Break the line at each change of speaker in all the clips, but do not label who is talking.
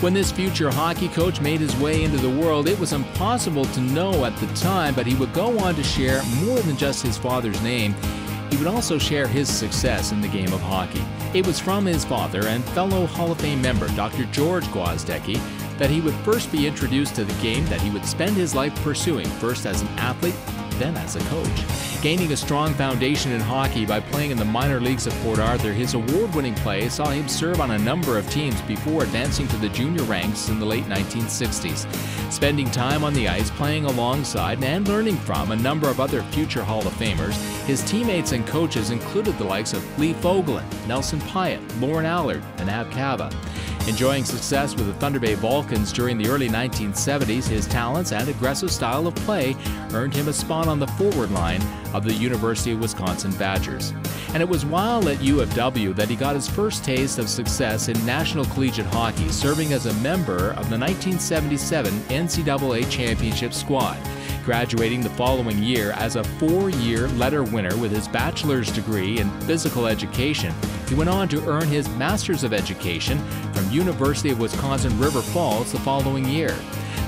When this future hockey coach made his way into the world, it was impossible to know at the time, but he would go on to share more than just his father's name. He would also share his success in the game of hockey. It was from his father and fellow Hall of Fame member, Dr. George Gwozdecky, that he would first be introduced to the game that he would spend his life pursuing, first as an athlete, then as a coach. Gaining a strong foundation in hockey by playing in the minor leagues of Port Arthur, his award winning play saw him serve on a number of teams before advancing to the junior ranks in the late 1960s. Spending time on the ice, playing alongside and learning from a number of other future Hall of Famers, his teammates and coaches included the likes of Lee Fogolin, Nelson Pyatt, Lorne Allard, and Ab Kava. Enjoying success with the Thunder Bay Vulcans during the early 1970s, his talents and aggressive style of play earned him a spot on the forward line of the University of Wisconsin Badgers. And it was while at U of W that he got his first taste of success in National Collegiate Hockey, serving as a member of the 1977 NCAA Championship squad graduating the following year as a four year letter winner with his bachelor's degree in physical education. He went on to earn his Master's of Education from University of Wisconsin River Falls the following year.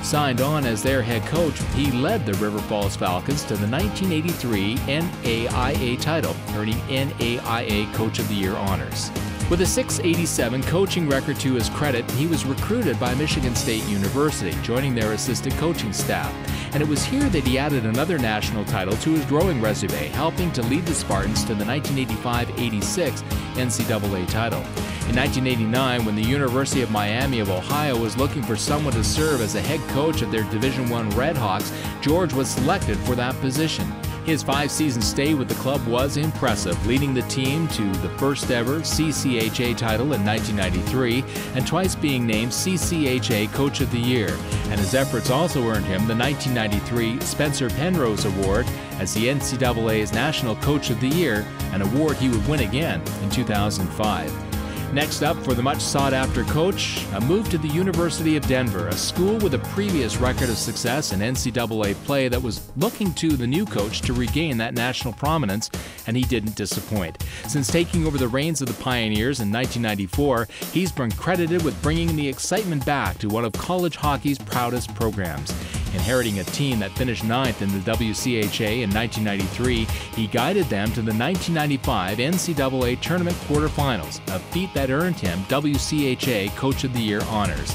Signed on as their head coach, he led the River Falls Falcons to the 1983 NAIA title, earning NAIA Coach of the Year honors. With a 687 coaching record to his credit, he was recruited by Michigan State University, joining their assistant coaching staff. And it was here that he added another national title to his growing resume, helping to lead the Spartans to the 1985 86 NCAA title. In 1989, when the University of Miami of Ohio was looking for someone to serve as a head coach of their Division I Redhawks, George was selected for that position. His five season stay with the club was impressive, leading the team to the first ever CCHA title in 1993 and twice being named CCHA Coach of the Year. And his efforts also earned him the 1993 Spencer Penrose Award as the NCAA's National Coach of the Year, an award he would win again in 2005. Next up, for the much sought after coach, a move to the University of Denver, a school with a previous record of success in NCAA play that was looking to the new coach to regain that national prominence, and he didn't disappoint. Since taking over the reins of the Pioneers in 1994, he's been credited with bringing the excitement back to one of college hockey's proudest programs. Inheriting a team that finished ninth in the WCHA in 1993, he guided them to the 1995 NCAA Tournament quarterfinals, a feat that earned him WCHA Coach of the Year honors.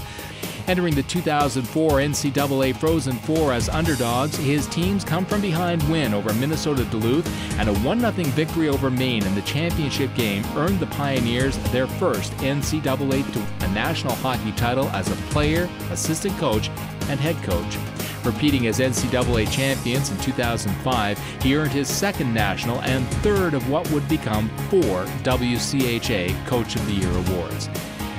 Entering the 2004 NCAA Frozen Four as underdogs, his teams come from behind win over Minnesota Duluth and a 1 0 victory over Maine in the championship game earned the Pioneers their first NCAA to a national hockey title as a player, assistant coach, and head coach. Repeating as NCAA champions in 2005, he earned his second national and third of what would become four WCHA Coach of the Year awards.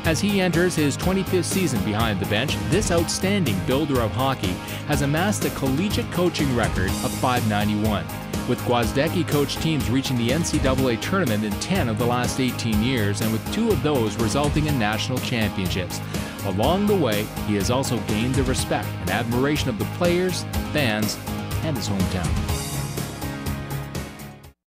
As he enters his 25th season behind the bench, this outstanding builder of hockey has amassed a collegiate coaching record of 591 with Gwozdecky coached teams reaching the NCAA tournament in 10 of the last 18 years, and with two of those resulting in national championships. Along the way, he has also gained the respect and admiration of the players, fans, and his hometown.